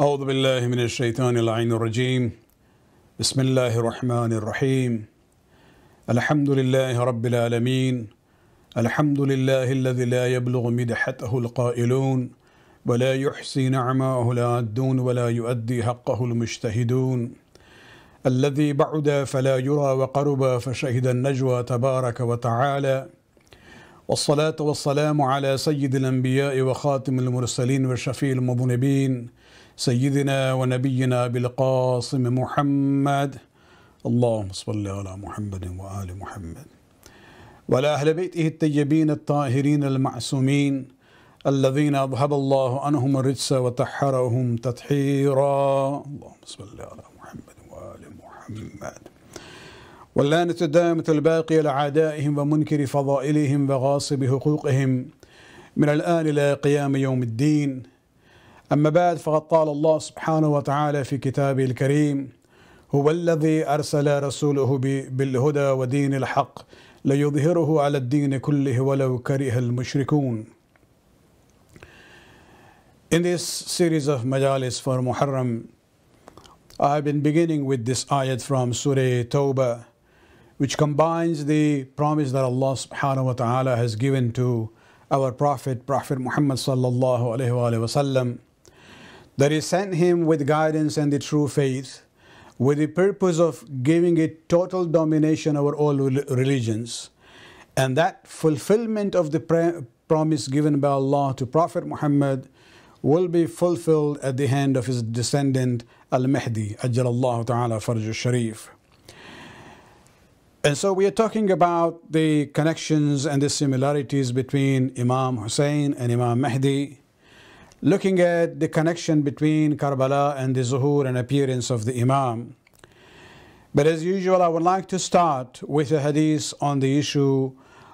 أعوذ بالله من الشيطان اللعين الرجيم. بسم الله الرحمن الرحيم. الحمد لله رب العالمين. الحمد لله الذي لا يبلغ مدحته القائلون ولا يحصي نعماه العادون ولا يؤدي حقه المجتهدون. الذي بعد فلا يرى وقرب فشهد النجوى تبارك وتعالى. والصلاة والسلام على سيد الأنبياء وخاتم المرسلين وشفيع المذنبين. سيدنا ونبينا بالقاسم محمد. اللهم صل على محمد وآل محمد. وعلى أهل بيته الطيبين الطاهرين المعصومين الذين أذهب الله عنهم الرجس وطهرهم تطهيرا. اللهم صل على محمد وآل محمد. واللعنة الدائمة الباقية لأعدائهم ومنكر فضائلهم وغاصب حقوقهم. من الآن إلى قيام يوم الدين. أما بعد فقد قال الله سبحانه وتعالى في كتابه الكريم هو الذي أرسل رسوله بالهدى ودين الحق ليظهره على الدين كله ولو كره المشركون In this series of majalis for Muharram, I've been beginning with this ayat from Surah Tawbah, which combines the promise that Allah subhanahu wa ta'ala has given to our Prophet, Prophet Muhammad sallallahu alayhi wa sallam, that He sent him with guidance and the true faith, with the purpose of giving it total domination over all religions. And that fulfillment of the promise given by Allah to Prophet Muhammad will be fulfilled at the hand of his descendant Al-Mahdi, Ajjalallahu Ta'ala Faraj Sharif. And so we are talking about the connections and the similarities between Imam Hussein and Imam Mahdi, looking at the connection between Karbala and the zuhur and appearance of the Imam. But as usual, I would like to start with a hadith on the issue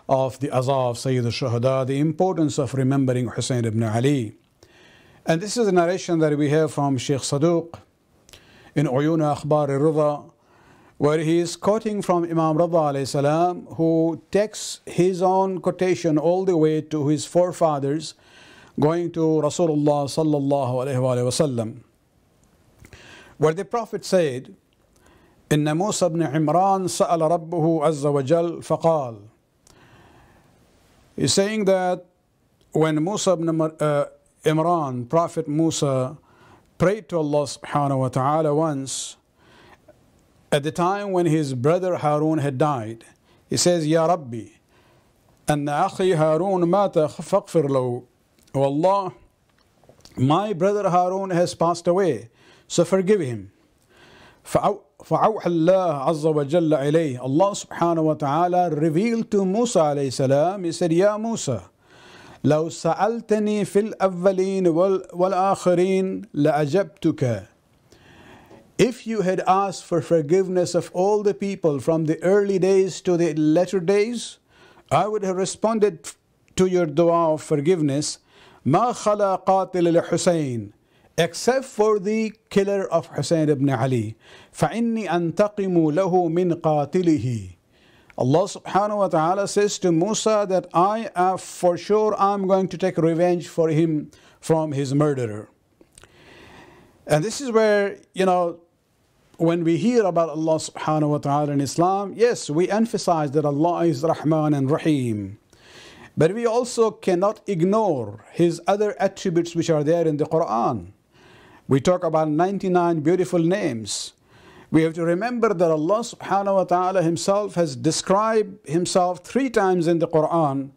of the Azaf, Sayyid al-Shuhada, the importance of remembering Hussein ibn Ali. And this is a narration that we have from Sheikh Saduq in Uyuna Akhbar al-Rida, where he is quoting from Imam Rida salam, who takes his own quotation all the way to his forefathers, going to Rasulullah sallallahu alayhi wa sallam, where the Prophet said, إن موسى بن عمران سأل ربه عز وجل فقال He's saying that when Musa ibn uh, Imran, Prophet Musa, prayed to Allah subhanahu wa ta'ala once, at the time when his brother Harun had died, he says, Ya Rabbi, أن أخي هارون مات فاغفر له والله my brother Harun has passed away so forgive him فأوحى الله عز وجل إليه Allah subhanahu wa ta'ala revealed to Musa عليه السلام he said يا موسى لو سألتني في الأولين والآخرين لأجبتك If you had asked for forgiveness of all the people from the early days to the latter days, I would have responded to your dua of forgiveness ما خلا قاتل لحسين except for the killer of Hussein ibn Ali فإني أنتقم له من قاتله Allah subhanahu wa ta'ala says to Musa that I am for sure I'm going to take revenge for him from his murderer. And this is where, you know, when we hear about Allah subhanahu wa ta'ala in Islam, yes, we emphasize that Allah is Rahman and Rahim. But we also cannot ignore His other attributes which are there in the Quran. We talk about 99 beautiful names. We have to remember that Allah subhanahu wa ta'ala Himself has described Himself three times in the Quran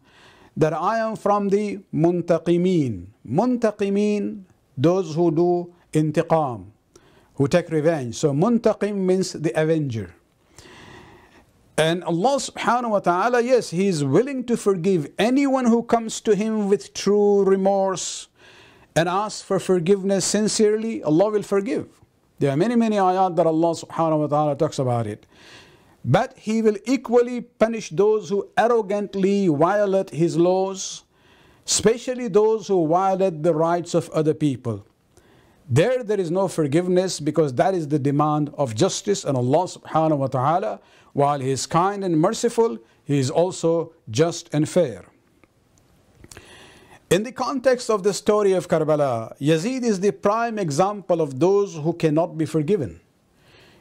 that I am from the muntaqimeen. Muntaqimeen, those who do intiqam, who take revenge. So muntaqim means the avenger. And Allah subhanahu wa ta'ala, yes, He is willing to forgive anyone who comes to Him with true remorse and asks for forgiveness sincerely, Allah will forgive. There are many, many ayat that Allah subhanahu wa ta'ala talks about it. But He will equally punish those who arrogantly violate His laws, especially those who violate the rights of other people. There, there is no forgiveness because that is the demand of justice and Allah subhanahu wa ta'ala. While He is kind and merciful, He is also just and fair. In the context of the story of Karbala, Yazid is the prime example of those who cannot be forgiven.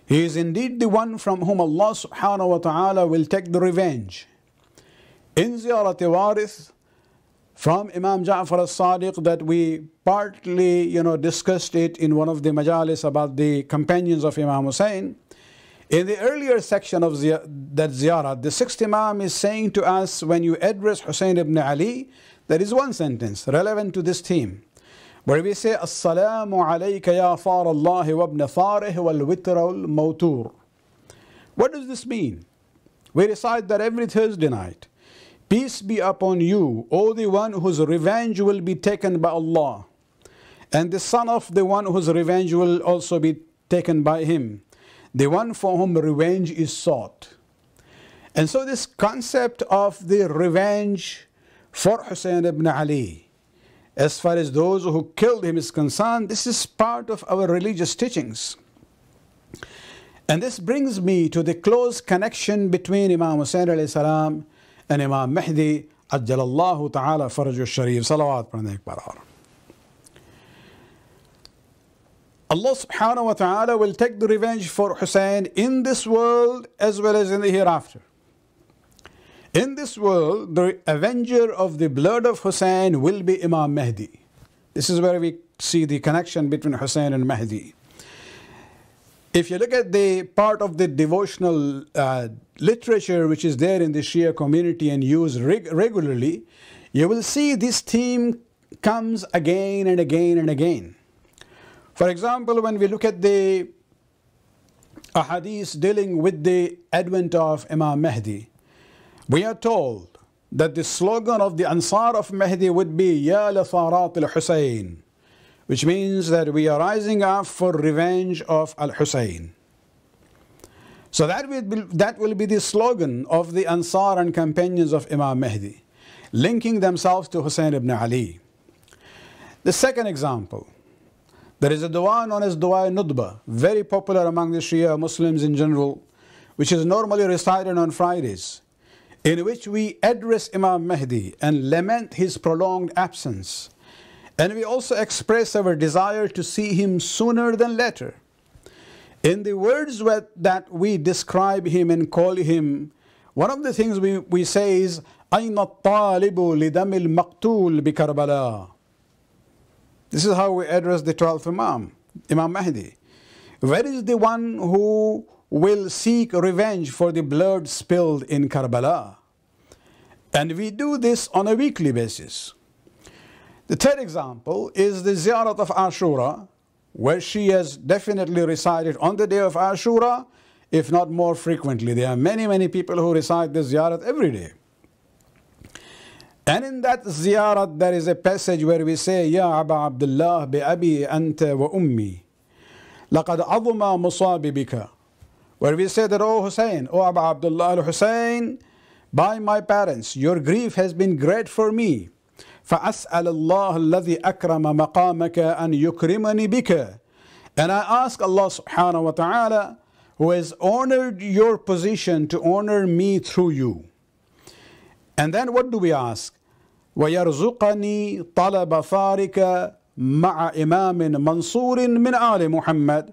He is indeed the one from whom Allah subhanahu wa ta'ala will take the revenge. In Ziyarat Warith, from Imam Ja'far al-Sadiq that we partly you know discussed it in one of the majalis about the companions of Imam Hussein. In the earlier section of that ziyarat, the sixth Imam is saying to us when you address Hussein ibn Ali, there is one sentence relevant to this theme. Where we say, Assalamu alayka ya thar Allah wa ibn tharih wal witr al mawtur. What does this mean? We recite that every Thursday night. Peace be upon you, O the one whose revenge will be taken by Allah, and the son of the one whose revenge will also be taken by him, the one for whom revenge is sought. And so, this concept of the revenge for Hussein ibn Ali, as far as those who killed him is concerned, this is part of our religious teachings. And this brings me to the close connection between Imam Hussein salam and Imam Mahdi Ajjalallahu Ta'ala Faraj Sharif. Salawat par Allah subhanahu wa ta'ala will take the revenge for Hussein in this world as well as in the hereafter. In this world, the avenger of the blood of Hussein will be Imam Mahdi. This is where we see the connection between Hussein and Mahdi. If you look at the part of the devotional uh, literature which is there in the Shia community and used reg regularly, you will see this theme comes again and again and again. For example, when we look at the ahadith dealing with the advent of Imam Mahdi, we are told that the slogan of the Ansar of Mahdi would be Ya Latharat al Hussein, which means that we are rising up for revenge of Al Hussein. So that will, be, that will be the slogan of the Ansar and companions of Imam Mahdi, linking themselves to Hussein ibn Ali. The second example, there is a dua known as Dua Nudba, very popular among the Shia Muslims in general, which is normally recited on Fridays in which we address Imam Mahdi and lament his prolonged absence. And we also express our desire to see him sooner than later. In the words that we describe him and call him, one of the things we, we say is, أين الطالب لدم المقتول بكربلاء This is how we address the 12th Imam, Imam Mahdi. Where is the one who will seek revenge for the blood spilled in Karbala. And we do this on a weekly basis. The third example is the ziyarat of Ashura, where she has definitely recited on the day of Ashura, if not more frequently. There are many, many people who recite this ziyarat every day. And in that ziyarat, there is a passage where we say, Ya Aba Abdullah bi abi anta wa ummi. لقد عظم مصابي بك where we say that, Oh Hussein, O Abu Abdullah al Hussein, by my parents, your grief has been great for me. فأسأل الله الذي أكرم مقامك أن يكرمني بك. And I ask Allah subhanahu wa ta'ala, who has honored your position to honor me through you. And then what do we ask? ويرزقني طلب ثارك مع إمام منصور من آل محمد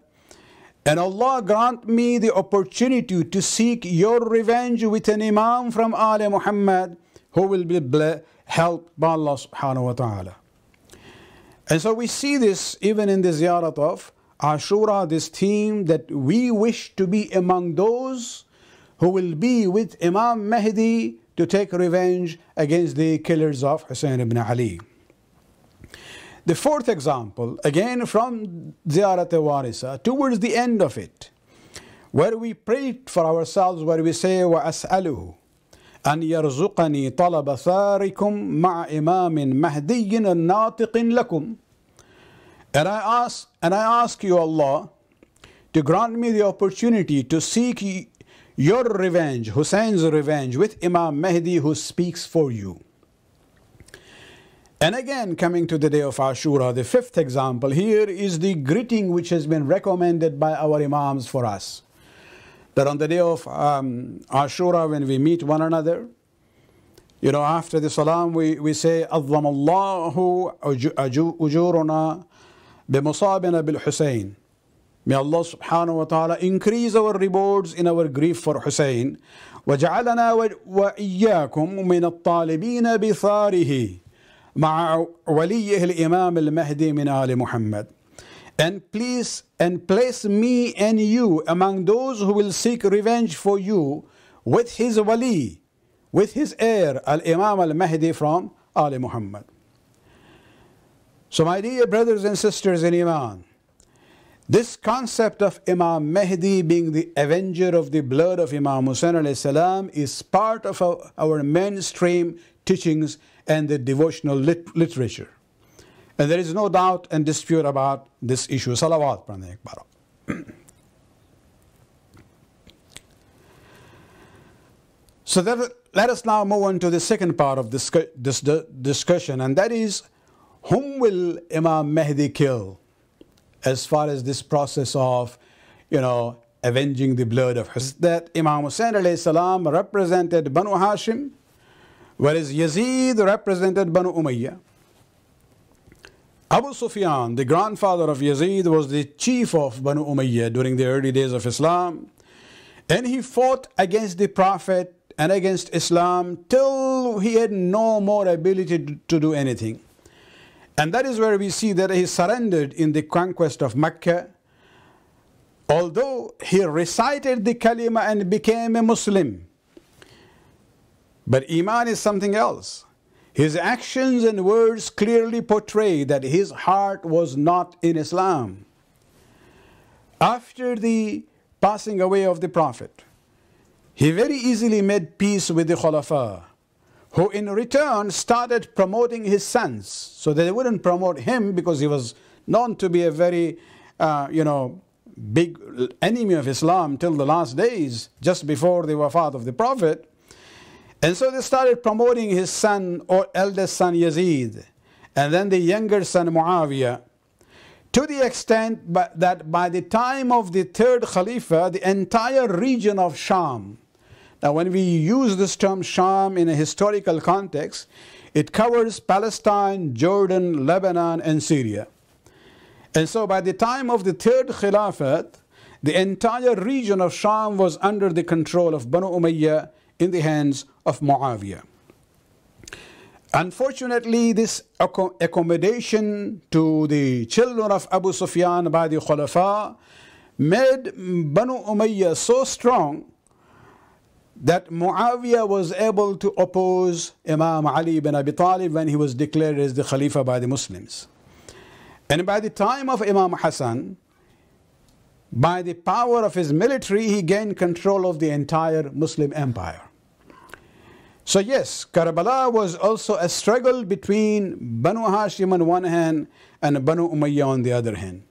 and Allah grant me the opportunity to seek your revenge with an Imam from Ali Muhammad who will be helped by Allah subhanahu wa ta'ala. And so we see this even in the ziyarat of Ashura, this theme that we wish to be among those who will be with Imam Mahdi to take revenge against the killers of Hussein ibn Ali. The fourth example, again from Ziyarat Warisa, towards the end of it, where we pray for ourselves, where we say, وَأَسْأَلُهُ أن يرزقني طلب ثاركم مع إمام مهدي ناطق لكم and I ask and I ask you Allah to grant me the opportunity to seek your revenge Hussein's revenge with Imam Mahdi who speaks for you and again, coming to the day of Ashura, the fifth example here is the greeting which has been recommended by our Imams for us. That on the day of um, Ashura, when we meet one another, You know, after the salam, we, we say, أَظَّمَ اللَّهُ أُجُورُنَا بِمُصَابِنَا بِالْحُسَيْنِ May Allah subhanahu wa ta'ala increase our rewards in our grief for Hussein. وجعلنا وإياكم من الطالبين بثاره مع وليه الإمام المهدي من آل محمد. And please and place me and you among those who will seek revenge for you with his wali, with his heir, Al Imam Al Mahdi from Ali Muhammad. So, my dear brothers and sisters in Iman, this concept of Imam Mahdi being the avenger of the blood of Imam Hussein salam is part of our, mainstream teachings and the devotional lit literature. And there is no doubt and dispute about this issue. Salawat So that, let us now move on to the second part of this, this discussion, and that is whom will Imam Mahdi kill as far as this process of, you know, avenging the blood of Hussein? That Imam Hussein salam represented Banu Hashim, whereas Yazid represented Banu Umayyah. Abu Sufyan, the grandfather of Yazid, was the chief of Banu Umayyah during the early days of Islam. And he fought against the Prophet and against Islam till he had no more ability to do anything. And that is where we see that he surrendered in the conquest of Mecca. Although he recited the kalima and became a Muslim. But Iman is something else. His actions and words clearly portray that his heart was not in Islam. After the passing away of the Prophet, he very easily made peace with the Khulafa, who in return started promoting his sons. So they wouldn't promote him because he was known to be a very, uh, you know, big enemy of Islam till the last days, just before the wafat of the Prophet. And so they started promoting his son or eldest son Yazid, and then the younger son Muawiyah, to the extent that by the time of the third Khalifa, the entire region of Sham, now, when we use this term Sham in a historical context, it covers Palestine, Jordan, Lebanon, and Syria. And so by the time of the third Khilafat, the entire region of Sham was under the control of Banu Umayyah in the hands of Muawiyah. Unfortunately, this accommodation to the children of Abu Sufyan by the Khulafa made Banu Umayyah so strong that Muawiyah was able to oppose Imam Ali ibn Abi Talib when he was declared as the Khalifa by the Muslims. And by the time of Imam Hassan, by the power of his military, he gained control of the entire Muslim empire. So yes, Karbala was also a struggle between Banu Hashim on one hand and Banu Umayyah on the other hand.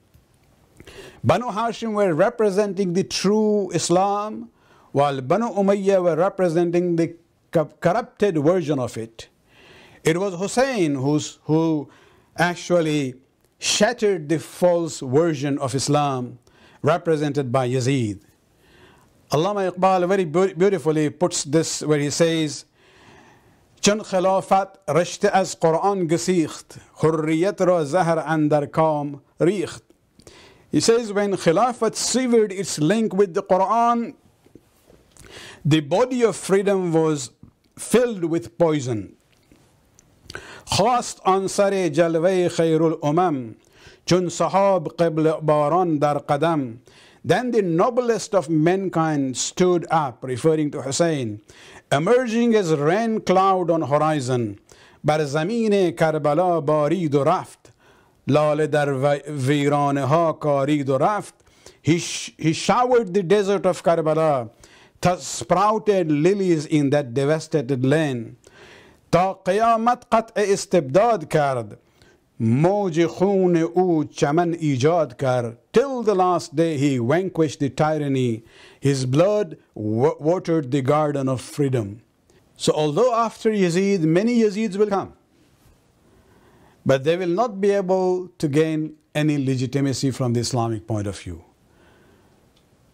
Banu Hashim were representing the true Islam, while Banu Umayyah were representing the corrupted version of it. It was Hussein who's, who actually shattered the false version of Islam represented by Yazid. Allama Iqbal very beautifully puts this where he says, چون خلافت رشته از قرآن گسیخت حریت را زهر اندر کام ریخت He says when Khilafat severed its link with the Quran the body of freedom was filled with poison. خواست آن سر جلوه خیر الامم چون صحاب قبل باران در قدم Then the noblest of mankind stood up, referring to Hussein, emerging as rain cloud on horizon. بر زمین کربلا بارید و رفت لاله در ویرانه ها کارید و رفت he, he showered the desert of Karbala sprouted lilies in that devastated land تا قیامت قطع استبداد کرد موج خون او چمن ایجاد کرد till the last day he vanquished the tyranny his blood watered the garden of freedom. So although after Yazid many Yazids will come but they will not be able to gain any legitimacy from the Islamic point of view.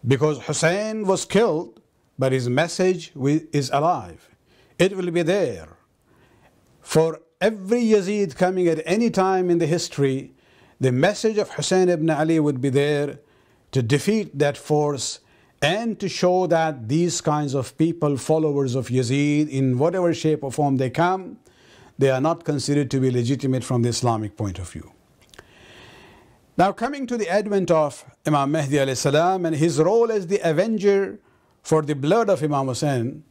Because Hussein was killed but his message is alive. It will be there. For every Yazid coming at any time in the history, the message of Hussein ibn Ali would be there to defeat that force and to show that these kinds of people, followers of Yazid, in whatever shape or form they come, they are not considered to be legitimate from the Islamic point of view. Now, coming to the advent of Imam Mahdi salam and his role as the avenger for the blood of Imam Hussein,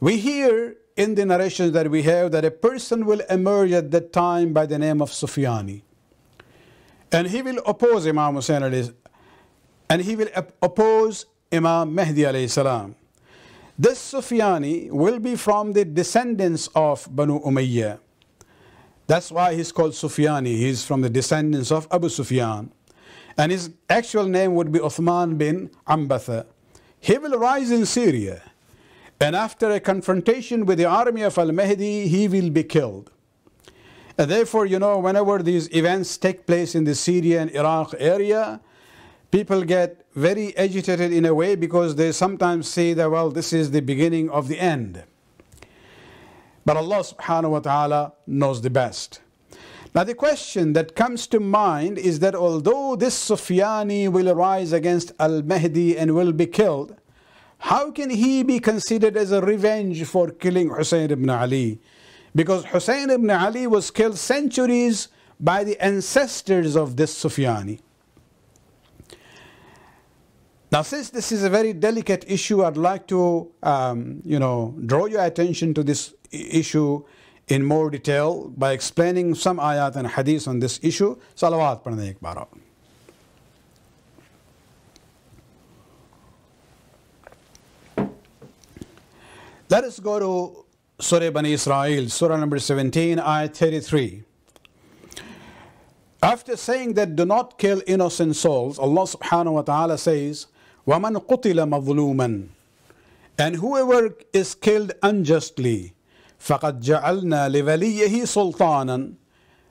we hear in the narrations that we have that a person will emerge at that time by the name of Sufyani. And he will oppose Imam Hussein and he will oppose Imam Mahdi salam. This Sufyani will be from the descendants of Banu Umayyah. That's why he's called Sufyani. He's from the descendants of Abu Sufyan. And his actual name would be Uthman bin Ambatha. He will rise in Syria. And after a confrontation with the army of Al Mahdi, he will be killed. And therefore, you know, whenever these events take place in the Syria and Iraq area, people get very agitated in a way because they sometimes say that, well, this is the beginning of the end. But Allah subhanahu wa ta'ala knows the best. Now, the question that comes to mind is that although this Sufyani will rise against Al Mahdi and will be killed, how can he be considered as a revenge for killing Hussein ibn Ali? Because Hussein ibn Ali was killed centuries by the ancestors of this Sufyani. Now, since this is a very delicate issue, I'd like to, um, you know, draw your attention to this issue in more detail by explaining some ayat and hadith on this issue. Salawat padhne ek Let us go to Surah Bani Israel, Surah number 17, ayat 33. After saying that do not kill innocent souls, Allah subhanahu wa ta'ala says, وَمَنْ قُتِلَ مَظْلُومًا And whoever is killed unjustly, فَقَدْ جَعَلْنَا لِوَلِيِّهِ سُلْطَانًا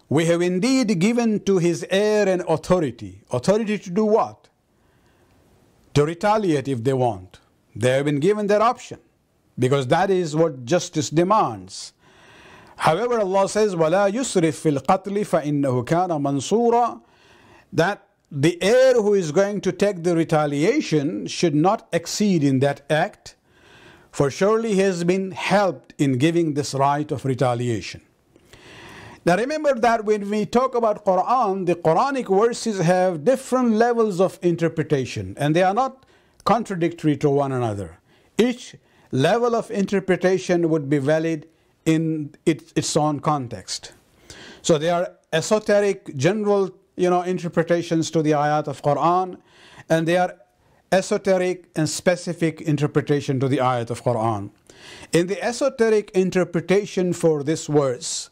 We have indeed given to his heir an authority. Authority to do what? To retaliate if they want. They have been given that option because that is what justice demands. However, Allah says, وَلَا يُسْرِفْ فِي الْقَتْلِ فَإِنَّهُ كَانَ مَنْصُورًا That the heir who is going to take the retaliation should not exceed in that act, for surely he has been helped in giving this right of retaliation. Now remember that when we talk about Quran, the Quranic verses have different levels of interpretation and they are not contradictory to one another. Each level of interpretation would be valid in its own context. So they are esoteric, general you know, interpretations to the ayat of Quran, and they are esoteric and specific interpretation to the ayat of Quran. In the esoteric interpretation for this verse,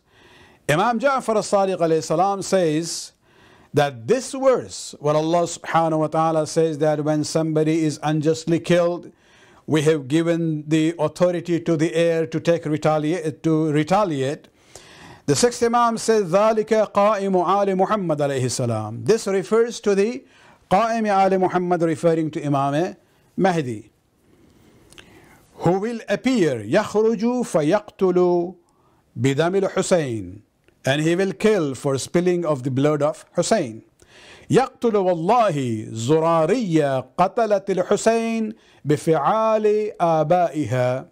Imam Ja'far as-Sadiq says that this verse, where Allah subhanahu wa ta'ala says that when somebody is unjustly killed, we have given the authority to the heir to take retaliate to retaliate the sixth Imam says, ذَلِكَ قَائِمُ آلِ مُحَمَّدَ alayhi السلام. This refers to the قائم آل Muhammad referring to Imam Mahdi who will appear يخرج فيقتل بدم الحسين and he will kill for spilling of the blood of Hussein يقتل والله زرارية قتلت الحسين بفعال آبائها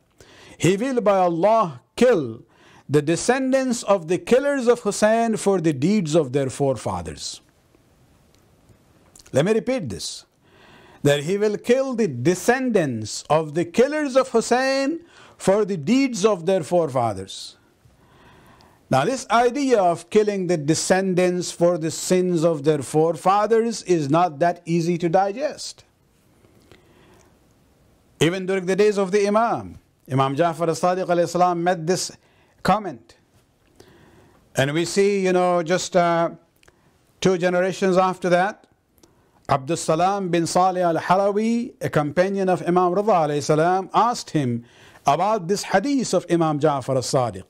He will by Allah kill the descendants of the killers of Hussein for the deeds of their forefathers. Let me repeat this that he will kill the descendants of the killers of Hussein for the deeds of their forefathers. Now, this idea of killing the descendants for the sins of their forefathers is not that easy to digest. Even during the days of the Imam, Imam Ja'far as-Sadiq met this comment. And we see, you know, just uh, two generations after that, Abdul Salam bin Salih al-Harawi, a companion of Imam Rida alayhi salam, asked him about this hadith of Imam Ja'far al-Sadiq.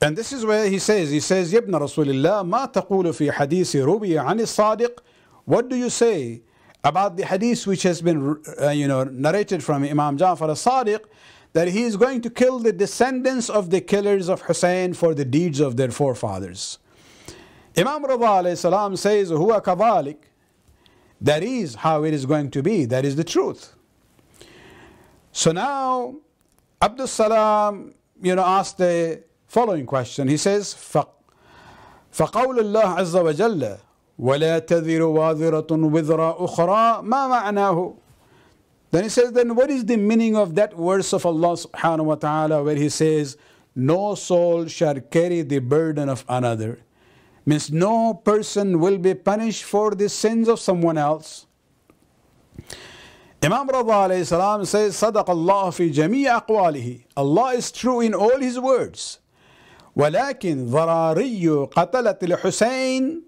And this is where he says, he says, يَبْنَ رَسُولِ اللَّهِ مَا تَقُولُ فِي حَدِيثِ anis عَنِ الصَّادِقِ What do you say about the hadith which has been uh, you know, narrated from Imam Ja'far al-Sadiq that he is going to kill the descendants of the killers of Hussein for the deeds of their forefathers. Imam Rida salam says, Huwa kavalik. That is how it is going to be. That is the truth. So now, Abdul Salam, you know, asked the following question. He says, فقول الله عز وجل ولا تذر واذرة وذر أخرى ما معناه then he says, then what is the meaning of that verse of Allah subhanahu wa ta'ala where he says, no soul shall carry the burden of another? Means no person will be punished for the sins of someone else. Imam Rida salam says, صدق الله في جميع أقواله. Allah is true in all his words. ولكن ضراري قتلت الحسين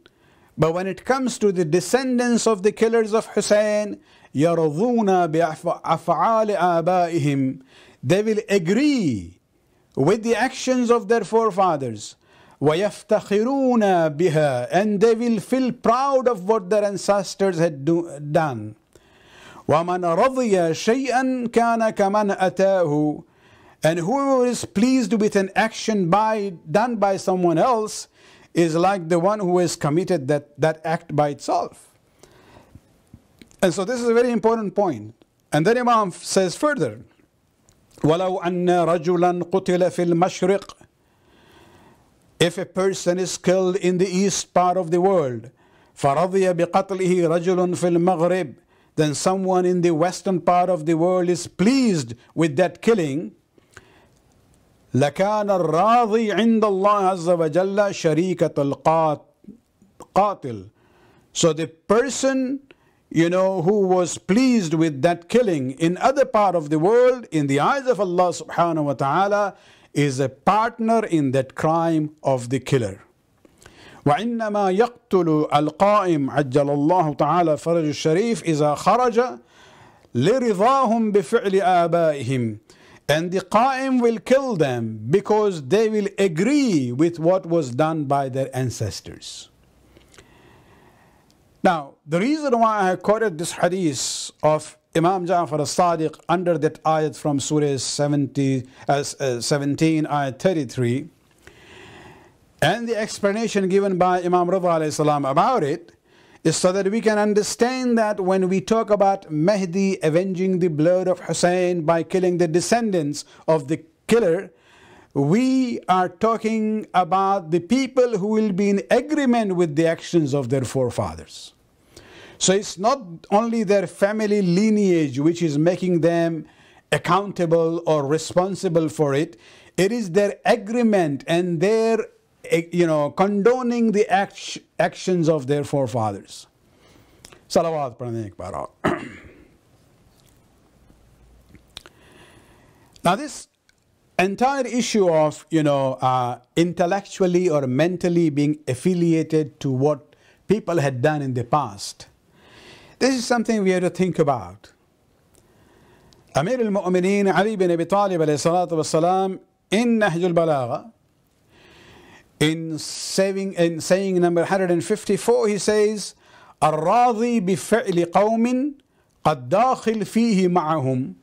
But when it comes to the descendants of the killers of Hussein, يرضون بأفعال آبائهم they will agree with the actions of their forefathers ويفتخرون بها and they will feel proud of what their ancestors had do, done ومن رضي شيئا كان كمن أتاه and whoever is pleased with an action by done by someone else is like the one who has committed that, that act by itself and so this is a very important point. And then Imam says further, وَلَوْ أَنَّ رَجُلًا قُتِلَ فِي الْمَشْرِقِ If a person is killed in the east part of the world, فَرَضِيَ بِقَتْلِهِ رَجُلٌ فِي الْمَغْرِبِ Then someone in the western part of the world is pleased with that killing, لكان الراضي عند الله عز وجل شريكة القاتل. So the person you know, who was pleased with that killing in other part of the world, in the eyes of Allah subhanahu wa ta'ala, is a partner in that crime of the killer. وإنما يقتل القائم عجل الله تعالى fridge الشريف إذا خرج لرضاهم بفعل آبائهم and the Qaim will kill them because they will agree with what was done by their ancestors. Now, the reason why I quoted this hadith of Imam Ja'far as-Sadiq under that ayat from Surah 70, uh, 17, ayat 33, and the explanation given by Imam Rida salam about it, is so that we can understand that when we talk about Mahdi avenging the blood of Hussein by killing the descendants of the killer, we are talking about the people who will be in agreement with the actions of their forefathers. So it's not only their family lineage which is making them accountable or responsible for it, it is their agreement and their, you know, condoning the act actions of their forefathers. Salawat Now this entire issue of, you know, uh, intellectually or mentally being affiliated to what people had done in the past this is something we have to think about. Amir al-Mu'mineen Ali bin Abi Talib alayhi salatu wasalam in Nahj al-Balagha in saying, in saying number 154 he says الراضي بفعل قوم قد داخل فيه معهم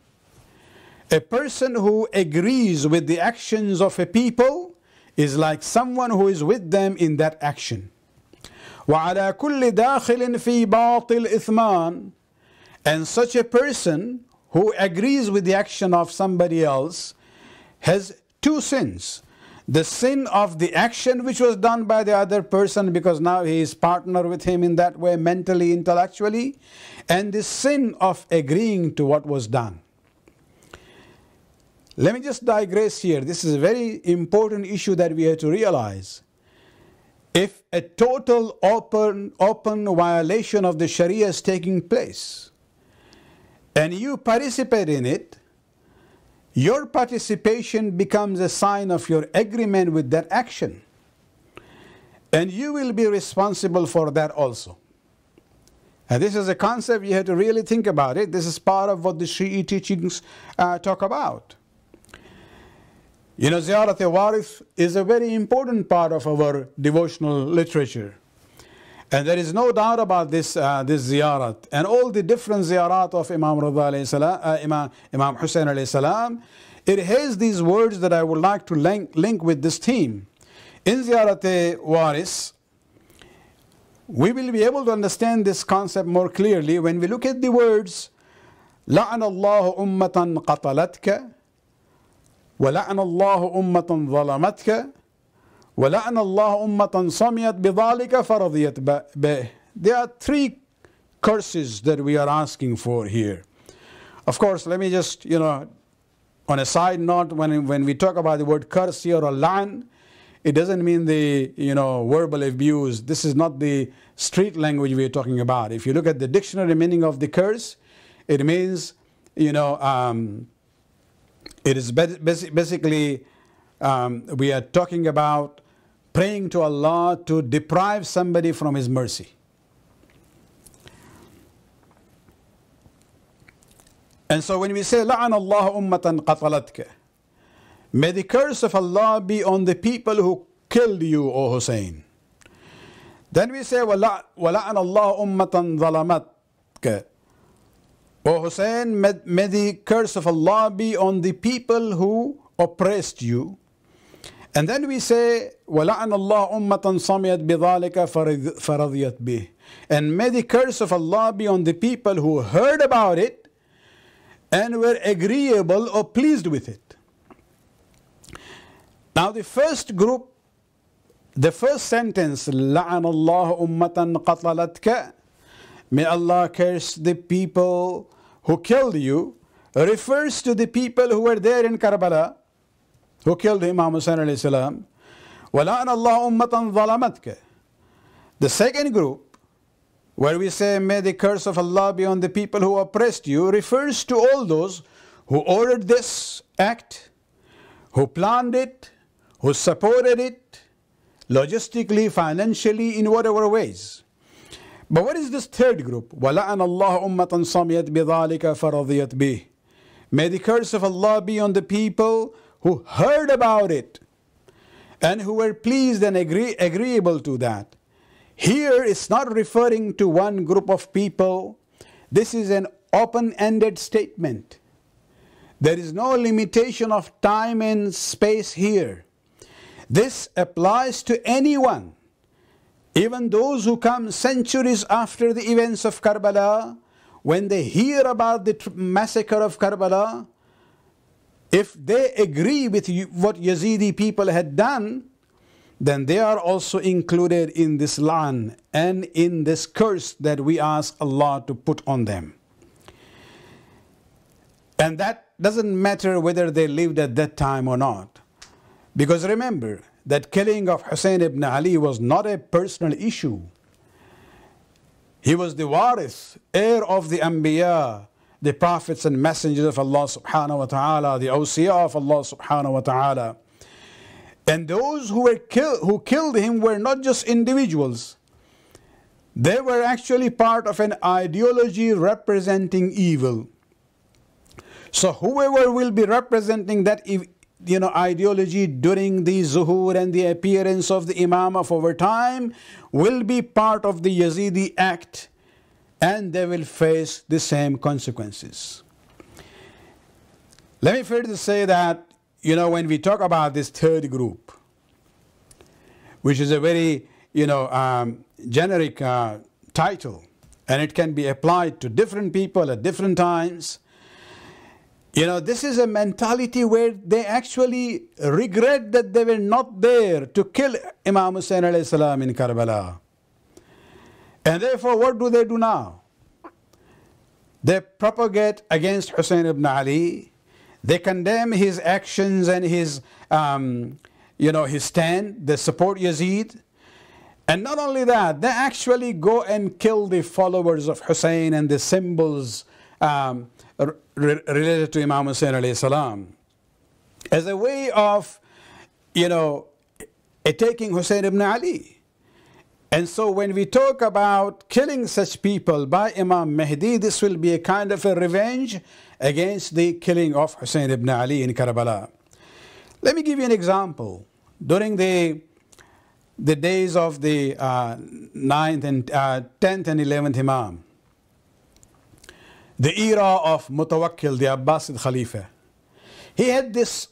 A person who agrees with the actions of a people is like someone who is with them in that action. وعلى كل داخل في باطل إثمان and such a person who agrees with the action of somebody else has two sins the sin of the action which was done by the other person because now he is partner with him in that way mentally intellectually and the sin of agreeing to what was done let me just digress here this is a very important issue that we have to realize if a total open, open violation of the Sharia is taking place and you participate in it, your participation becomes a sign of your agreement with that action. And you will be responsible for that also. And this is a concept you have to really think about it. This is part of what the Shi'i teachings uh, talk about. You know, Ziyarat Warith is a very important part of our devotional literature. And there is no doubt about this, uh, this ziyarat. And all the different ziyarat of Imam Hussain salam, uh, Imam, Imam Hussein alayhi salam, it has these words that I would like to link, link with this theme. In Ziyarat-e-Waris, we will be able to understand this concept more clearly when we look at the words لعن الله أمة قتلتك ولعن الله أمة ظلمتك ولعن الله أمة صميت بذلك فرضيت به There are three curses that we are asking for here. Of course, let me just, you know, on a side note, when, when we talk about the word curse here or lan, it doesn't mean the, you know, verbal abuse. This is not the street language we're talking about. If you look at the dictionary meaning of the curse, it means, you know, um, it is basically, um, we are talking about praying to Allah to deprive somebody from His mercy. And so when we say, لَعَنَ اللَّهُ أُمَّةً قَتَلَتْكَ May the curse of Allah be on the people who killed you, O Hussein. Then we say, وَلَعَنَ اللَّهُ أُمَّةً ظَلَمَتْكَ O Hussein, may, may the curse of Allah be on the people who oppressed you. And then we say, وَلَعَنَ اللَّهُ أُمَّةً صَمِيَتْ بِذَلِكَ فَرَضِيَتْ بِهِ And may the curse of Allah be on the people who heard about it and were agreeable or pleased with it. Now the first group, the first sentence, لَعَنَ اللَّهُ أُمَّةً قَتَلَتْكَ May Allah curse the people who killed you refers to the people who were there in Karbala who killed Imam Hussein alayhi salam. وَلَعْنَ اللَّهُ أُمَّةً ظَلَمَتْكَ The second group, where we say, may the curse of Allah be on the people who oppressed you, refers to all those who ordered this act, who planned it, who supported it, logistically, financially, in whatever ways. But what is this third group? وَلَعَنَ اللَّهُ أُمَّةً صَمِيَتْ بِذَلِكَ فَرَضِيَتْ بِهِ May the curse of Allah be on the people who heard about it and who were pleased and agree, agreeable to that. Here it's not referring to one group of people. This is an open-ended statement. There is no limitation of time and space here. This applies to anyone even those who come centuries after the events of Karbala, when they hear about the massacre of Karbala, if they agree with what Yazidi people had done, then they are also included in this lan and in this curse that we ask Allah to put on them. And that doesn't matter whether they lived at that time or not. Because remember, that killing of Hussein ibn Ali was not a personal issue. He was the waris, heir of the Anbiya, the prophets and messengers of Allah subhanahu wa ta'ala, the awsiya of Allah subhanahu wa ta'ala. And those who, were kill, who killed him were not just individuals. They were actually part of an ideology representing evil. So whoever will be representing that you know, ideology during the zuhur and the appearance of the Imam of our time will be part of the Yazidi act and they will face the same consequences. Let me further say that, you know, when we talk about this third group, which is a very, you know, um, generic uh, title, and it can be applied to different people at different times, you know, this is a mentality where they actually regret that they were not there to kill Imam Hussein alayhi salam in Karbala. And therefore, what do they do now? They propagate against Hussein ibn Ali. They condemn his actions and his, um, you know, his stand. They support Yazid. And not only that, they actually go and kill the followers of Hussein and the symbols um, related to Imam Hussein alayhi salam as a way of, you know, attacking Hussein ibn Ali. And so when we talk about killing such people by Imam Mahdi, this will be a kind of a revenge against the killing of Hussein ibn Ali in Karbala. Let me give you an example. During the the days of the uh, 9th and uh, 10th and 11th Imam, the era of Mutawakkil, the Abbasid Khalifa, he had this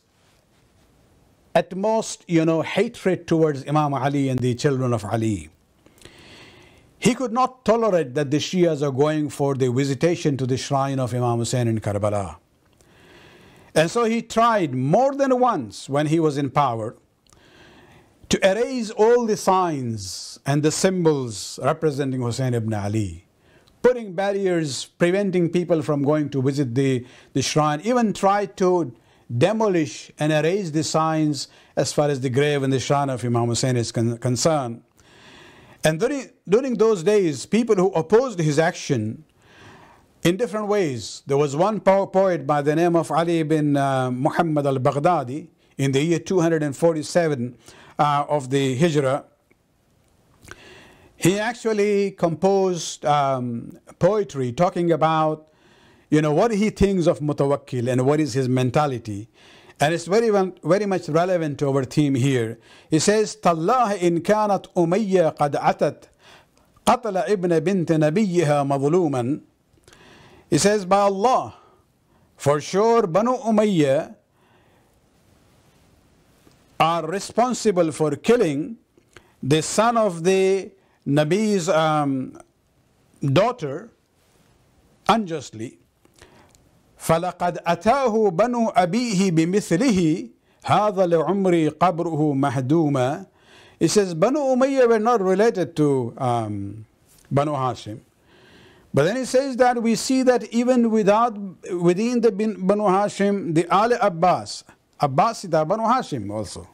at most, you know, hatred towards Imam Ali and the children of Ali. He could not tolerate that the Shias are going for the visitation to the shrine of Imam Hussein in Karbala. And so he tried more than once when he was in power to erase all the signs and the symbols representing Hussein ibn Ali, putting barriers, preventing people from going to visit the, the shrine, even tried to demolish and erase the signs as far as the grave and the shrine of Imam Hussein is con concerned. And during, during those days, people who opposed his action in different ways. There was one poet by the name of Ali bin uh, Muhammad al Baghdadi in the year 247 uh, of the Hijrah. He actually composed um, poetry talking about you know, what he thinks of mutawakkil and what is his mentality. And it's very, very much relevant to our theme here. He says, تالله إن كانت أمية قد أتت قتل ابن بنت Nabiha مظلوما He says, by Allah, for sure Banu Umayyah are responsible for killing the son of the Nabi's um, daughter unjustly. فلقد أتاه بنو أبيه بمثله هذا لعمري قبره مهدوما He says Banu Umayyah were not related to um, Banu Hashim. But then he says that we see that even without within the Banu Hashim, the Ali Abbas, Abbasida Banu Hashim also.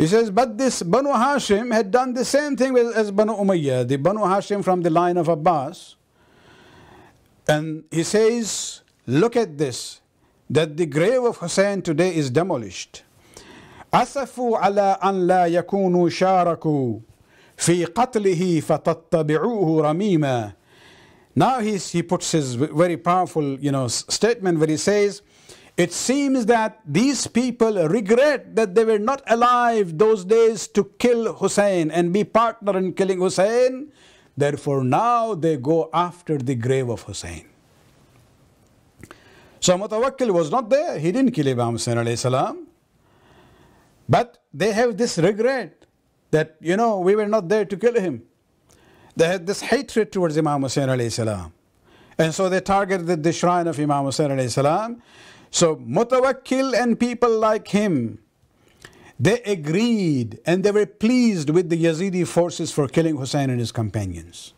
He says, but this Banu Hashim had done the same thing as Banu Umayyah, the Banu Hashim from the line of Abbas. And he says, Look at this, that the grave of Hussein today is demolished. أسفوا على أن لا يكونوا شاركوا في قتله فتتبعوه رميما Now he's, he puts his very powerful you know, statement where he says, it seems that these people regret that they were not alive those days to kill Hussein and be partner in killing Hussein. Therefore now they go after the grave of Hussein. So Mutawakkil was not there. He didn't kill Imam Hussein alayhi salam. But they have this regret that, you know, we were not there to kill him. They had this hatred towards Imam Hussein alayhi salam. And so they targeted the shrine of Imam Hussein alayhi salam. So Mutawakkil and people like him, they agreed and they were pleased with the Yazidi forces for killing Hussein and his companions.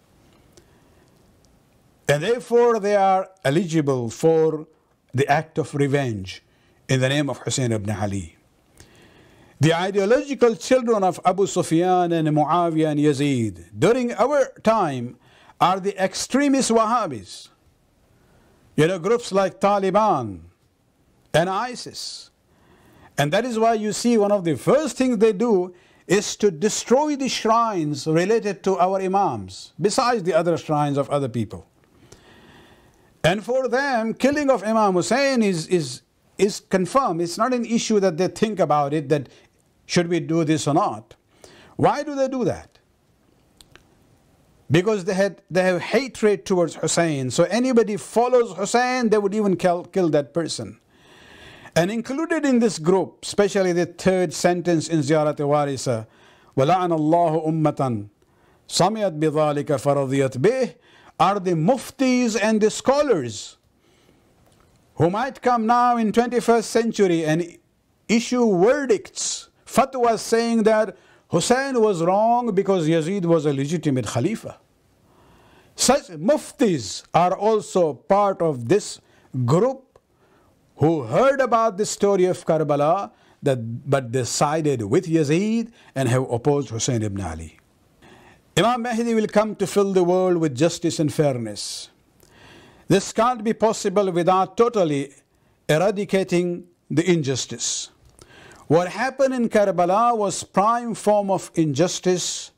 And therefore they are eligible for the act of revenge in the name of Hussein ibn Ali. The ideological children of Abu Sufyan and Muawiyah and Yazid during our time are the extremist Wahhabis. You know, groups like Taliban and ISIS. And that is why you see one of the first things they do is to destroy the shrines related to our Imams, besides the other shrines of other people. And for them, killing of Imam Hussein is, is, is confirmed. It's not an issue that they think about it, that should we do this or not. Why do they do that? Because they, had, they have hatred towards Hussein. So anybody follows Hussein, they would even kill, kill that person. And included in this group, especially the third sentence in Ziyarat Warisa, وَلَعَنَ اللَّهُ أُمَّةً سَمِيَتْ بِذَلِكَ فَرَضِيَتْ بِهِ are the muftis and the scholars who might come now in 21st century and issue verdicts, fatwas saying that Hussein was wrong because Yazid was a legitimate Khalifa. Such muftis are also part of this group who heard about the story of Karbala that, but decided with Yazid and have opposed Hussein ibn Ali. Imam Mahdi will come to fill the world with justice and fairness. This can't be possible without totally eradicating the injustice. What happened in Karbala was prime form of injustice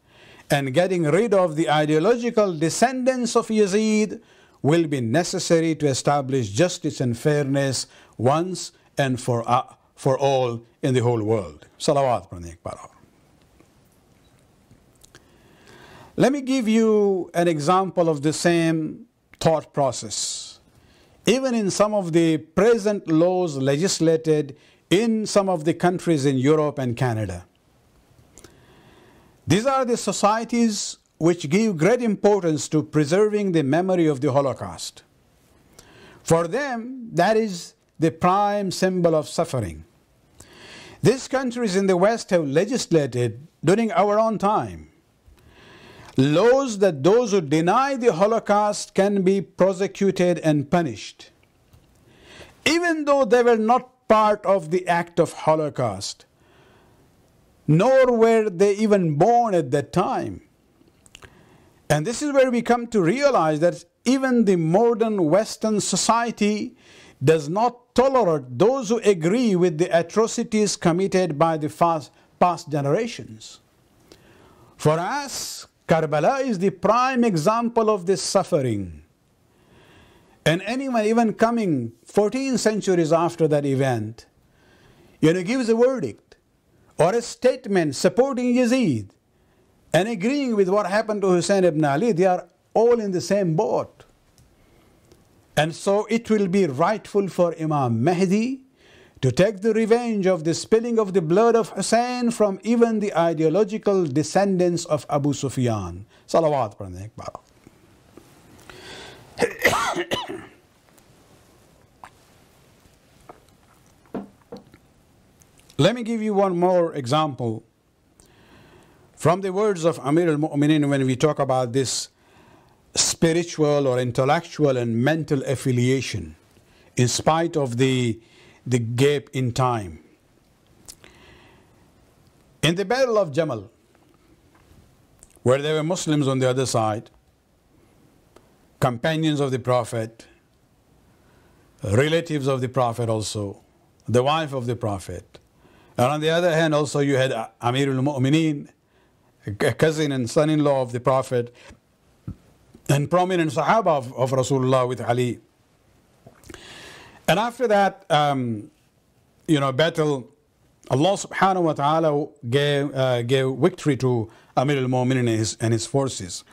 and getting rid of the ideological descendants of Yazid will be necessary to establish justice and fairness once and for, uh, for all in the whole world. Salawat Let me give you an example of the same thought process. Even in some of the present laws legislated in some of the countries in Europe and Canada. These are the societies which give great importance to preserving the memory of the Holocaust. For them, that is the prime symbol of suffering. These countries in the West have legislated during our own time laws that those who deny the Holocaust can be prosecuted and punished, even though they were not part of the act of Holocaust, nor were they even born at that time. And this is where we come to realize that even the modern Western society does not tolerate those who agree with the atrocities committed by the past, past generations. For us, Karbala is the prime example of this suffering. And anyone even coming 14 centuries after that event, you know, gives a verdict or a statement supporting Yazid and agreeing with what happened to Hussein ibn Ali, they are all in the same boat. And so it will be rightful for Imam Mahdi to take the revenge of the spilling of the blood of Hussein from even the ideological descendants of Abu Sufyan. Salawat Let me give you one more example from the words of Amir al-Mu'minin when we talk about this spiritual or intellectual and mental affiliation in spite of the the gap in time. In the Battle of Jamal, where there were Muslims on the other side, companions of the Prophet, relatives of the Prophet also, the wife of the Prophet. And on the other hand, also you had Amir al Mu'mineen, a cousin and son in law of the Prophet, and prominent Sahaba of, of Rasulullah with Ali. And after that, um, you know, battle, Allah subhanahu wa ta'ala gave, uh, gave victory to Amir al-Mu'minin and his, and his forces.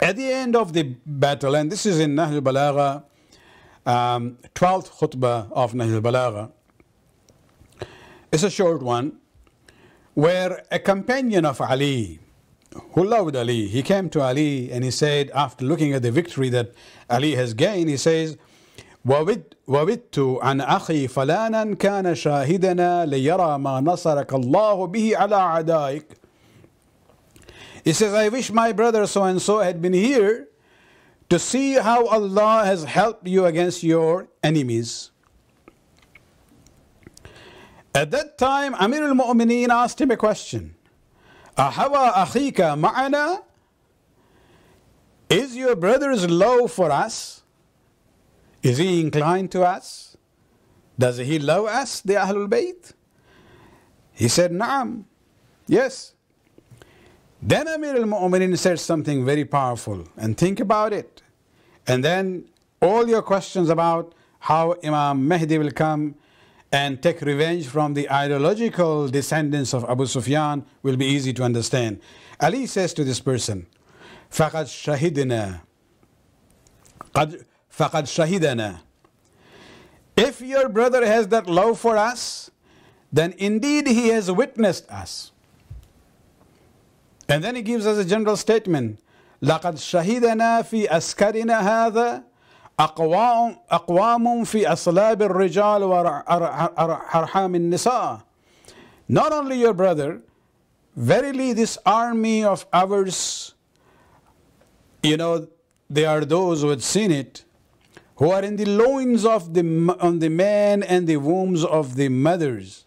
At the end of the battle, and this is in Nahj al-Balagha, um, 12th khutbah of Nahj al-Balagha, it's a short one, where a companion of Ali, who loved Ali, he came to Ali and he said, after looking at the victory that Ali has gained, he says, وودت عن أخي فلانا كان شاهدنا ليرى ما نصرك الله به على أعدائك He says, I wish my brother so and so had been here to see how Allah has helped you against your enemies. At that time, Amir al-Mu'mineen asked him a question. Ahava akhika ma'ana? Is your brother's love for us? Is he inclined to us? Does he love us, the Ahlul Bayt? He said, Naam, yes. Then Amir al-Mu'minin said something very powerful and think about it. And then all your questions about how Imam Mahdi will come and take revenge from the ideological descendants of Abu Sufyan will be easy to understand. Ali says to this person, فَقَدْ شَهِدْنَا قد فَقَدْ شَهِدَنَا If your brother has that love for us, then indeed he has witnessed us. And then he gives us a general statement. لقد شهدنا في أسكرنا هذا أقوام أقوام في أصلاب الرجال وأرحام النساء. Not only your brother, verily this army of ours, you know, they are those who had seen it, who are in the loins of the, on the men and the wombs of the mothers.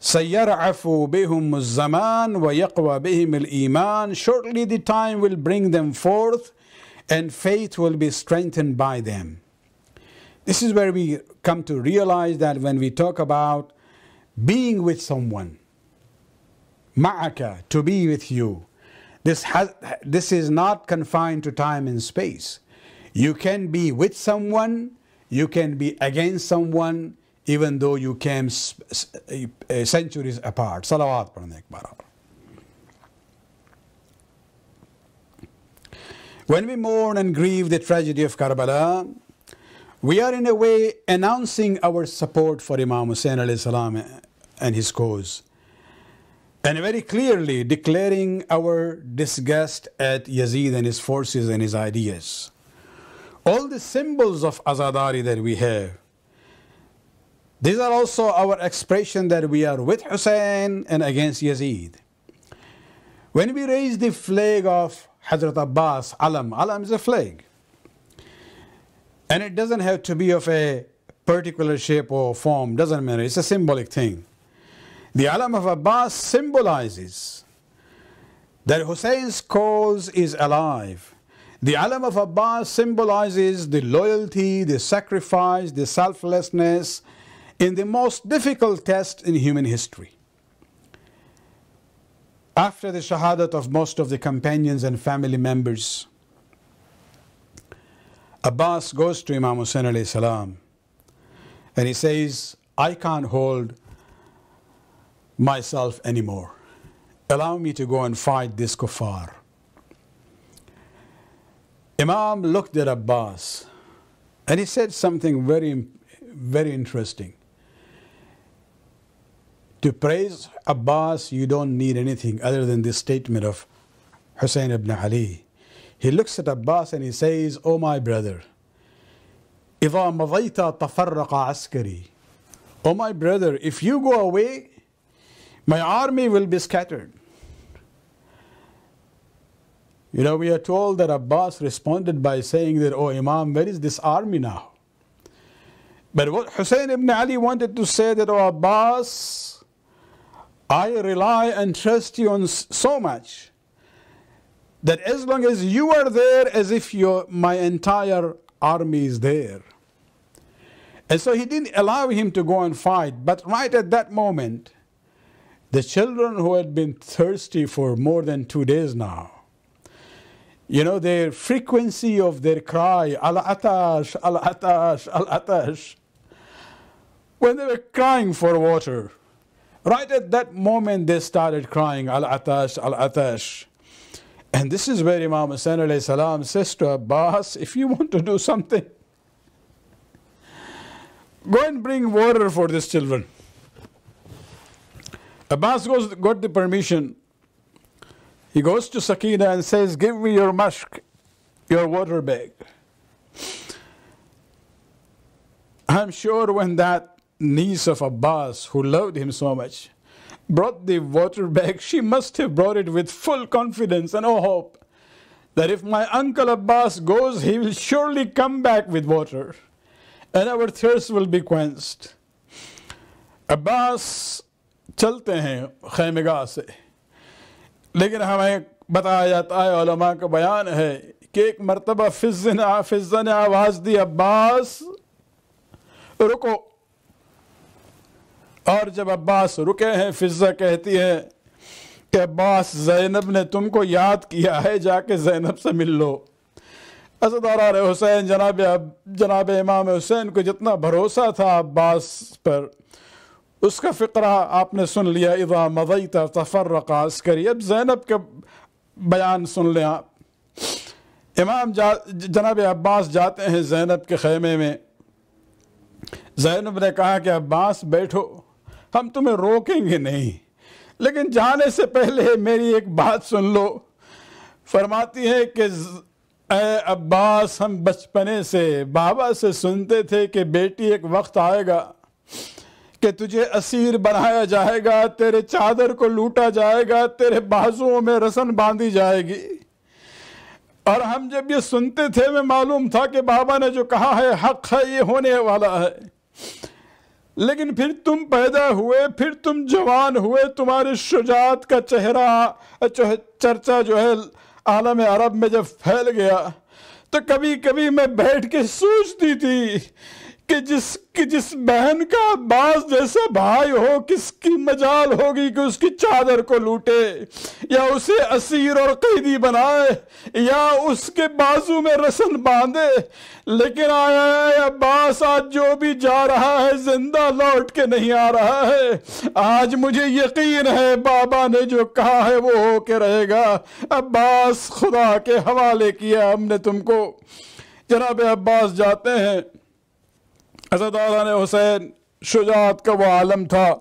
سيرعف بهم الزمان ويقوى بهم الإيمان Shortly the time will bring them forth and faith will be strengthened by them. This is where we come to realize that when we talk about being with someone, ma'aka, to be with you, this, has, this is not confined to time and space. You can be with someone, you can be against someone, even though you came uh, centuries apart. Salawat When we mourn and grieve the tragedy of Karbala, we are in a way announcing our support for Imam Hussein salam and his cause. And very clearly declaring our disgust at Yazid and his forces and his ideas. All the symbols of Azadari that we have, these are also our expression that we are with Hussein and against Yazid. When we raise the flag of Hazrat Abbas, Alam, Alam is a flag. And it doesn't have to be of a particular shape or form, doesn't matter, it's a symbolic thing. The Alam of Abbas symbolizes that Hussein's cause is alive. The Alam of Abbas symbolizes the loyalty, the sacrifice, the selflessness in the most difficult test in human history. After the shahadat of most of the companions and family members, Abbas goes to Imam Hussein salam and he says, I can't hold myself anymore. Allow me to go and fight this kuffar. Imam looked at Abbas and he said something very, very interesting. To praise Abbas, you don't need anything other than this statement of Hussein ibn Ali. He looks at Abbas and he says, Oh my brother, إذا مضيت تفرق عسكري. Oh my brother, if you go away, my army will be scattered. You know, we are told that Abbas responded by saying that, Oh Imam, where is this army now? But what Hussein ibn Ali wanted to say that, Oh Abbas, I rely and trust you on so much that as long as you are there, as if your, my entire army is there. And so he didn't allow him to go and fight. But right at that moment, the children who had been thirsty for more than two days now, you know, their frequency of their cry, Al Atash, Al Atash, Al Atash, when they were crying for water, right at that moment they started crying, Al Atash, Al Atash. And this is where Imam Hussain salam says to Abbas, if you want to do something, go and bring water for these children. Abbas goes, got the permission. He goes to Sakina and says, Give me your mashk, your water bag. I'm sure when that niece of Abbas, who loved him so much, brought the water bag, she must have brought it with full confidence and hope that if my uncle Abbas goes, he will surely come back with water and our thirst will be quenched. Abbas चलते हैं खैमगाह से लेकिन हमें बताया जाता है उलमा का बयान है कि एक मरतबा फिज़न फिज़ा ने आवाज़ दी अब्बास रुको اور جب عباس رکے ہیں، فضہ کہتی ہے کہ عباس، زینب نے تم کو یاد کیا ہے، جا کے زینب سے مل لو۔ اسد اور حسین، جناب جناب امام حسین کو جتنا بھروسہ تھا عباس پر، اس کا فقرہ آپ نے سن لیا، اذا مضیت تفرق عسکری۔ اب زینب کے بیان سن لیں آپ۔ امام جا، جناب عباس جاتے ہیں زینب کے خیمے میں۔ زینب نے کہا کہ عباس بیٹھو۔ ہم تمہیں روکیں گے نہیں۔ لیکن جانے سے پہلے میری ایک بات سن لو۔ فرماتی ہے کہ اے عباس، ہم بچپنے سے بابا سے سنتے تھے کہ بیٹی ایک وقت آئے گا کہ تجھے اسیر بنایا جائے گا، تیرے چادر کو لوٹا جائے گا، تیرے بازوؤں میں رسن باندھی جائے گی۔ اور ہم جب یہ سنتے تھے میں معلوم تھا کہ بابا نے جو کہا ہے، حق ہے، یہ ہونے والا ہے۔ لیکن پھر تم پیدا ہوئے، پھر تم جوان ہوئے، تمہارے شجاعت کا چہرہ چرچہ چرچا جو ہے عالم عرب میں جب پھیل گیا تو کبھی کبھی میں بیٹھ کے سوچتی تھی کہ جس کی جس بہن کا باز جیسا بھائی ہو، کس کی مجال ہوگی کہ اس کی چادر کو لوٹے یا اسے اسیر اور قیدی بنائے یا اس کے بازو میں رسن باندھے؟ لیکن آیا ہے، عباس، آج جو بھی جا رہا ہے، زندہ لوٹ کے نہیں آ رہا ہے۔ آج مجھے یقین ہے، بابا نے جو کہا ہے وہ ہو کے رہے گا۔ عباس، خدا کے حوالے کیا ہم نے تم کو۔ جناب عباس جاتے ہیں۔ حضرت عالان حسین شجاعت کا وہ عالم تھا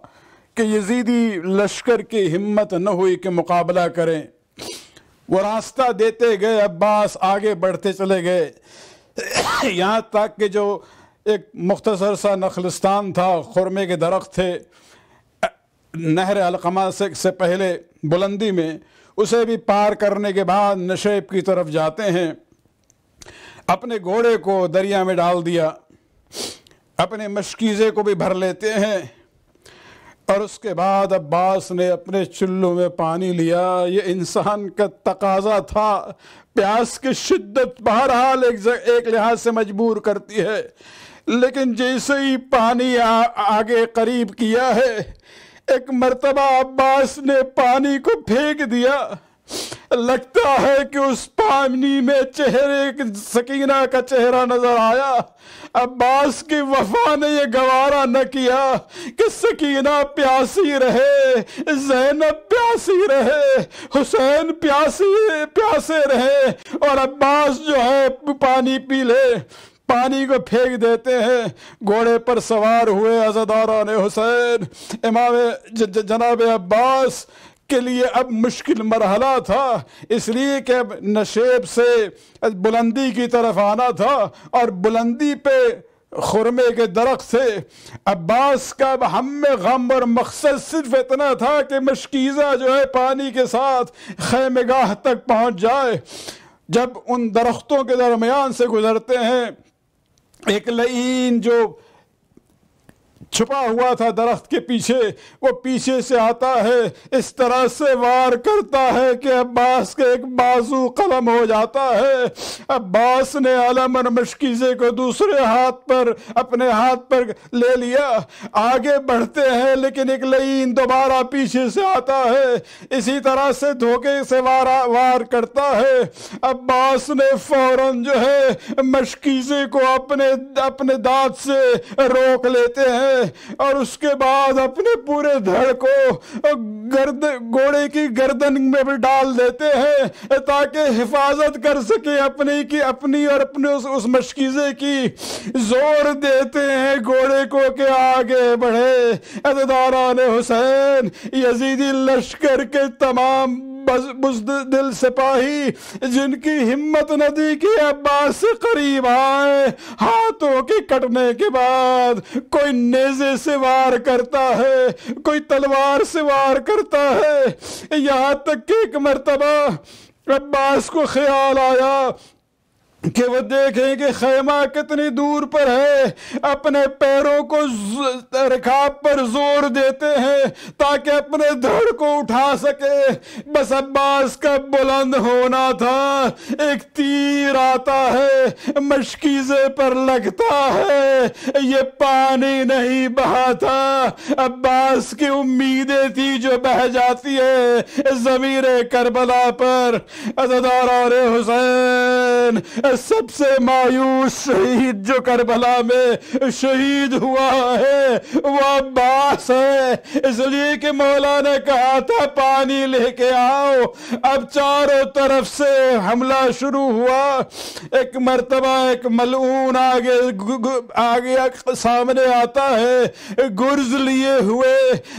کہ یزیدی لشکر کی ہمت نہ ہوئی کہ مقابلہ کریں۔ وہ راستہ دیتے گئے، عباس آگے بڑھتے چلے گئے۔ یہاں تک کہ جو ایک مختصر سا نخلستان تھا خورمے کے درخت تھے۔ نہر علقمہ سے پہلے بلندی میں، اسے بھی پار کرنے کے بعد نشیب کی طرف جاتے ہیں۔ اپنے گھوڑے کو دریا میں ڈال دیا۔ اپنے مشکیزے کو بھی بھر لیتے ہیں۔ اور اس کے بعد عباس نے اپنے چلوں میں پانی لیا۔ یہ انسان کا تقاضا تھا۔ پیاس کی شدت بہرحال ایک لحاظ سے مجبور کرتی ہے۔ لیکن جیسے ہی پانی آگے قریب کیا ہے، ایک مرتبہ عباس نے پانی کو پھینک دیا۔ لگتا ہے کہ اس پانی میں چہرے سکینہ کا چہرہ نظر آیا۔ عباس کی وفا نے یہ گوارا نہ کیا کہ سکینہ پیاسی رہے، زینب پیاسی رہے، حسین پیاسی، پیاسے رہے اور عباس جو ہے، پانی پی لے، پانی کو پھینک دیتے ہیں۔ گھوڑے پر سوار ہوئے عزداران حسین۔ امام جناب عباس کے لیے اب مشکل مرحلہ تھا، اس لیے کہ اب نشیب سے بلندی کی طرف آنا تھا اور بلندی پہ خرمے کے درخت سے عباس کا اب ہم میں غم اور مقصد صرف اتنا تھا کہ مشکیزہ جو ہے پانی کے ساتھ خیم گاہ تک پہنچ جائے۔ جب ان درختوں کے درمیان سے گزرتے ہیں، ایک لئین جو چھپا ہوا تھا درخت کے پیچھے، وہ پیچھے سے آتا ہے، اس طرح سے وار کرتا ہے کہ عباس کے ایک بازو قلم ہو جاتا ہے۔ عباس نے علمن مشکیزے کو دوسرے ہاتھ پر، اپنے ہاتھ پر لے لیا۔ آگے بڑھتے ہیں، لیکن ایک لئین دوبارہ پیچھے سے آتا ہے۔ اسی طرح سے دھوکے سے وارا وار کرتا ہے۔ عباس نے فوراً جو ہے، مشکیزے کو اپنے اپنے دانت سے روک لیتے ہیں۔ اور اس کے بعد اپنے پورے دھڑ کو گرد گھوڑے کی گردن میں بھی ڈال دیتے ہیں تاکہ حفاظت کر سکے اپنی کی اپنی اور اپنے اس, اس مشکیزے کی۔ زور دیتے ہیں گوڑے کو کہ آگے بڑھے۔ اداران حسین یزیدی لشکر کے تمام دل سپاہی جن کی ہمت ندی کے عباس سے قریب آئے، ہاتھوں کے کٹنے کے بعد کوئی نیزے سے وار کرتا ہے، کوئی تلوار سے وار کرتا ہے۔ یہاں تک کہ ایک مرتبہ عباس کو خیال آیا کہ وہ دیکھیں کہ خیمہ کتنی دور پر ہے، اپنے پیروں کو رکاب پر زور دیتے ہیں تاکہ اپنے دھڑ کو اٹھا سکے۔ بس عباس کا بلند ہونا تھا، ایک تیر آتا ہے، مشکیزے پر لگتا ہے۔ یہ پانی نہیں بہا تھا۔ عباس کی امیدیں تھی جو بہ جاتی ہے زمیر کربلا پر۔ حسین سب سے مایوس شہید جو کربلا میں شہید ہوا ہے، وہ عباس ہے۔ اس لیے کہ مولا نے کہا تھا، پانی لے کے آؤ۔ اب چاروں طرف سے حملہ شروع ہوا۔ ایک مرتبہ ایک ملعون آگے آگے سامنے آتا ہے، گرز لیے ہوئے،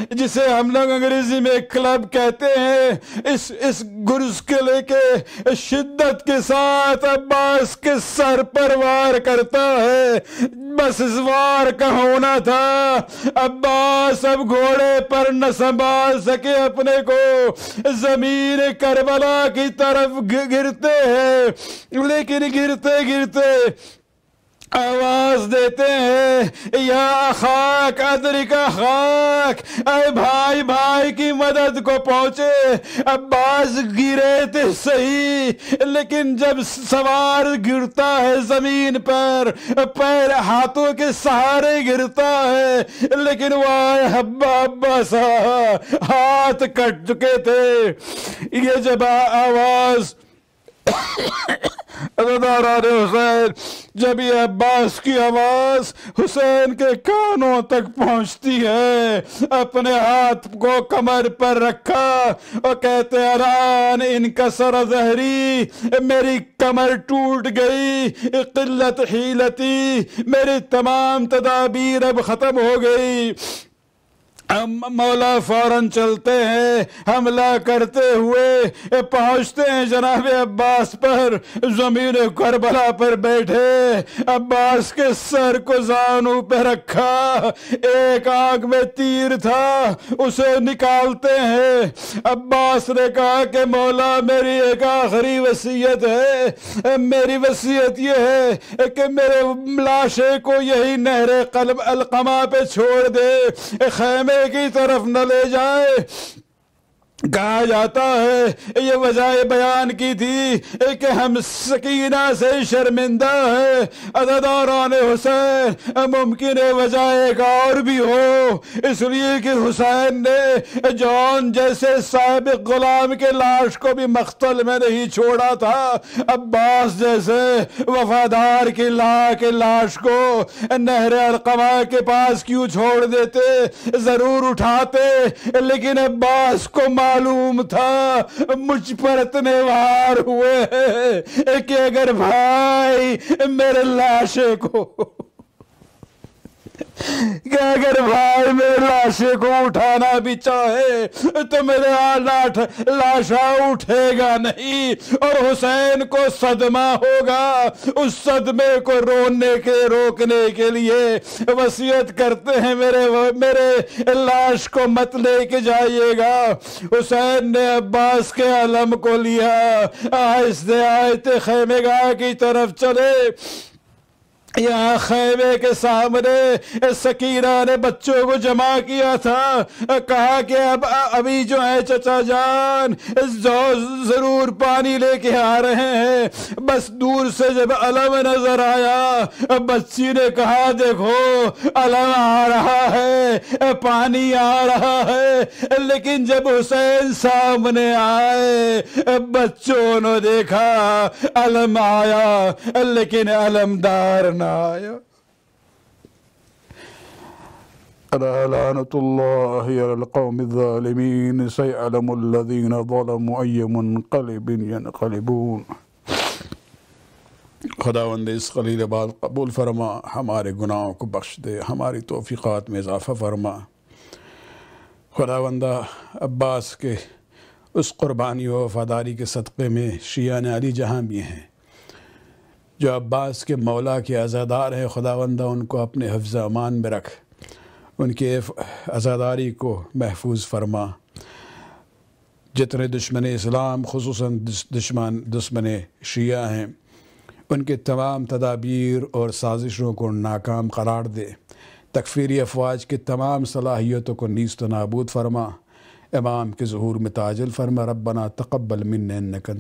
جسے ہم لوگ انگریزی میں کلب کہتے ہیں۔ اس اس گرز کے لے کے شدت کے ساتھ عباس اس کے سر پر وار کرتا ہے۔ بس اس وار کا ہونا تھا۔ عباس اب گھوڑے پر نہ سنبھال سکے اپنے کو۔ زمین کربلا کی طرف گرتے ہیں۔ لیکن گرتے گرتے آواز دیتے ہیں، یا خاک ادرکا خاک۔ اے بھائی بھائی کی مدد کو پہنچے۔ عباس گرے تھے صحیح، لیکن جب سوار گرتا ہے زمین پر، پیر ہاتھوں کے سہارے گرتا ہے۔ لیکن وہ ہبا ابا سا ہاتھ کٹ چکے تھے۔ یہ جب آواز رضا حسین، جب یہ عباس کی آواز حسین کے کانوں تک پہنچتی ہے، اپنے ہاتھ کو کمر پر رکھا اور کہتے اران ان کا سر زہری، میری کمر ٹوٹ گئی قلت حیلتی، میری تمام تدابیر اب ختم ہو گئی۔ ہم مولا فوراً چلتے ہیں، حملہ کرتے ہوئے پہنچتے ہیں جناب عباس پر زمین کربلا پر بیٹھے۔ عباس کے سر کو زانوں پہ رکھا۔ ایک آنکھ میں تیر تھا، اسے نکالتے ہیں۔ عباس نے کہا کہ مولا میری ایک آخری وصیت ہے۔ میری وصیت یہ ہے کہ میرے لاشے کو یہی نہر قلب القما پہ چھوڑ دے۔ خیمے کی طرف نہ لے جائے۔ کہا جاتا ہے، یہ وجہ بیان کی تھی کہ ہم سکینہ سے شرمندہ ہے۔ عددوران حسین، ممکن وجہ ایک اور بھی ہو۔ اس لیے کہ حسین نے جان جیسے صاحب غلام کے لاش کو بھی مختل میں نہیں چھوڑا تھا۔ عباس جیسے وفادار کی لا کے لاش کو نہر القوا کے پاس کیوں چھوڑ دیتے؟ ضرور اٹھاتے، لیکن عباس کو معلوم تھا مجھ پر اتنے وار ہوئے کہ اگر بھائی میرے لاشے کو کہ اگر بھائی میرے لاشے کو اٹھانا بھی چاہے تو میرے لاٹھ لاشا اٹھے گا نہیں اور حسین کو صدمہ ہوگا اس صدمے کو رونے کے، روکنے کے لیے وسیعت کرتے ہیں میرے میرے لاش کو مت لے کے جائیے گا۔ حسین نے عباس کے علم کو لیا، آہستہ آہستہ خیمے گاہ کی طرف چلے۔ یہاں خیمے کے سامنے سکینہ نے بچوں کو جمع کیا تھا۔ کہا کہ اب، ابھی جو ہے چچا جان ضرور پانی لے کے آ رہے ہیں۔ بس دور سے جب علم نظر آیا، بچی نے کہا، دیکھو، علم آ رہا ہے، پانی آ رہا ہے۔ لیکن جب حسین سامنے آئے، بچوں نے دیکھا، علم آیا۔ لیکن علم دار نہ آیا لعنت اللہ علی القوم الظالمین سیعلم الذین ظلموا ای منقلب ینقلبون خداوند اس قلیل بعد قبول فرما، ہمارے گناہوں کو بخش دے، ہماری توفیقات میں اضافہ فرما. خداوندہ عباس کے اس قربانی و وفاداری کے صدقے میں شیعان علی جہاں بھی ہیں جو عباس کے مولا کے عزادار ہیں، خداوندہ ان کو اپنے حفظ امان میں رکھ۔ ان کے عزاداری کو محفوظ فرما۔ جتنے دشمن اسلام، خصوصاً دشمن دشمن شیعہ ہیں، ان کے تمام تدابیر اور سازشوں کو ناکام قرار دے۔ تکفیری افواج کے تمام صلاحیتوں کو نیست و نابود فرما۔ امام کے ظہور میں تاجل فرما، ربنا تقبل من انک